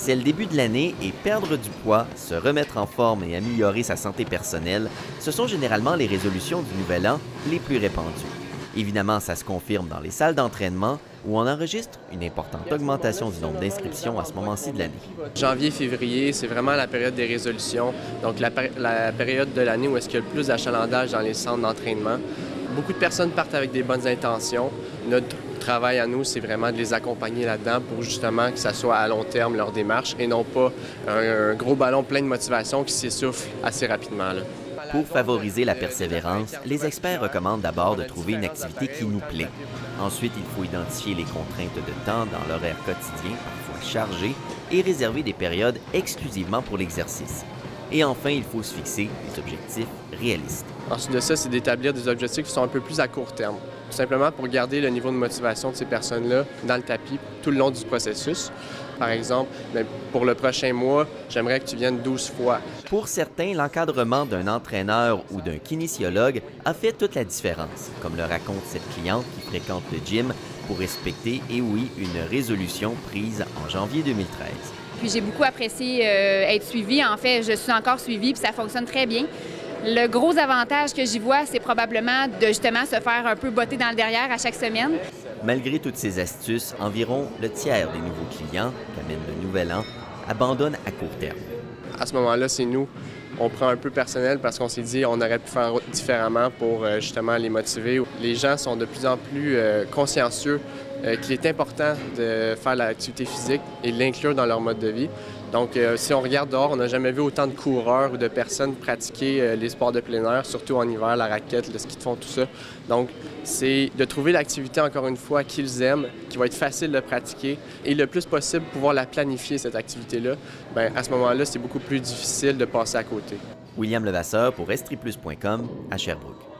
C'est le début de l'année et perdre du poids, se remettre en forme et améliorer sa santé personnelle, ce sont généralement les résolutions du nouvel an les plus répandues. Évidemment, ça se confirme dans les salles d'entraînement où on enregistre une importante augmentation du nombre d'inscriptions à ce moment-ci de l'année. Janvier-février, c'est vraiment la période des résolutions, donc la, la période de l'année où est-ce qu'il y a le plus d'achalandage dans les centres d'entraînement. Beaucoup de personnes partent avec des bonnes intentions. Notre travail à nous, c'est vraiment de les accompagner là-dedans pour justement que ça soit à long terme leur démarche et non pas un, gros ballon plein de motivation qui s'essouffle assez rapidement. Pour favoriser la persévérance, les experts recommandent d'abord de trouver une activité qui nous plaît. Ensuite, il faut identifier les contraintes de temps dans l'horaire quotidien, parfois chargé, et réserver des périodes exclusivement pour l'exercice. Et enfin, il faut se fixer des objectifs réalistes. Ensuite de ça, c'est d'établir des objectifs qui sont un peu plus à court terme, tout simplement pour garder le niveau de motivation de ces personnes-là dans le tapis tout le long du processus. Par exemple, ben, pour le prochain mois, j'aimerais que tu viennes 12 fois. Pour certains, l'encadrement d'un entraîneur ou d'un kinésiologue a fait toute la différence, comme le raconte cette cliente qui fréquente le gym pour respecter, et oui, une résolution prise en janvier 2013. Puis j'ai beaucoup apprécié euh, être suivie. En fait, je suis encore suivie, puis ça fonctionne très bien. Le gros avantage que j'y vois, c'est probablement de justement se faire un peu botter dans le derrière à chaque semaine. Malgré toutes ces astuces, environ le tiers des nouveaux clients qu'amène le nouvel an abandonnent à court terme. À ce moment-là, c'est nous. On prend un peu personnel parce qu'on s'est dit on aurait pu faire différemment pour euh, justement les motiver. Les gens sont de plus en plus euh, consciencieux euh, qu'il est important de faire l'activité physique et l'inclure dans leur mode de vie. Donc, euh, si on regarde dehors, on n'a jamais vu autant de coureurs ou de personnes pratiquer euh, les sports de plein air, surtout en hiver, la raquette, le ski de fond, tout ça. Donc, c'est de trouver l'activité, encore une fois, qu'ils aiment, qui va être facile de pratiquer et le plus possible pouvoir la planifier, cette activité-là. Bien, à ce moment-là, c'est beaucoup plus difficile de passer à côté. William Levasseur pour estriplus.com à Sherbrooke.